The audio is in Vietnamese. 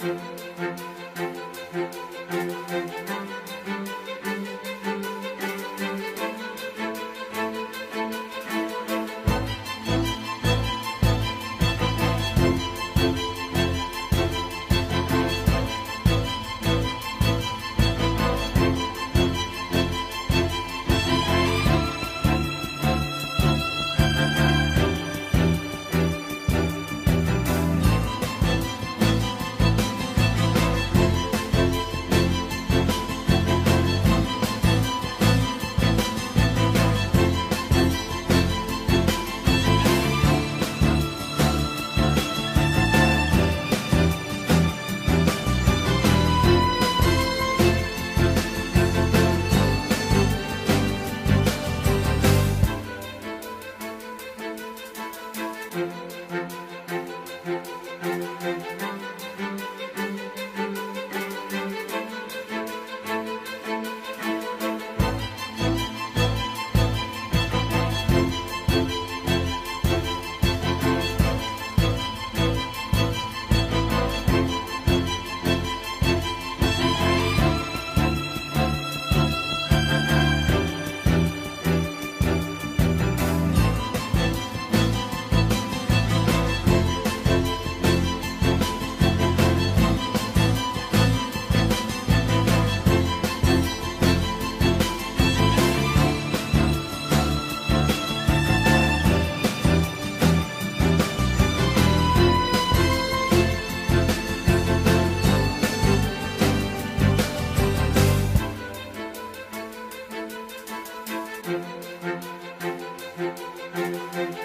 Thank you. Música